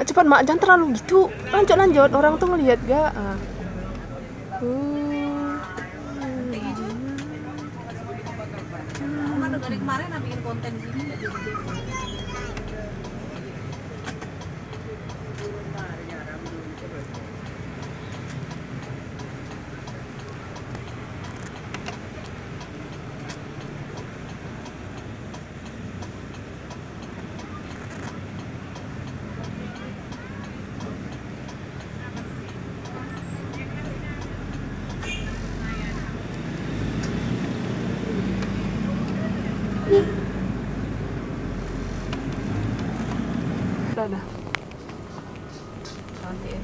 Pak cepat mak jangan terlalu gitu. Lanjut lanjut orang tuh ngelihat gak? Ah. Hmm. Dari kemarin bikin konten Tara na. Konti.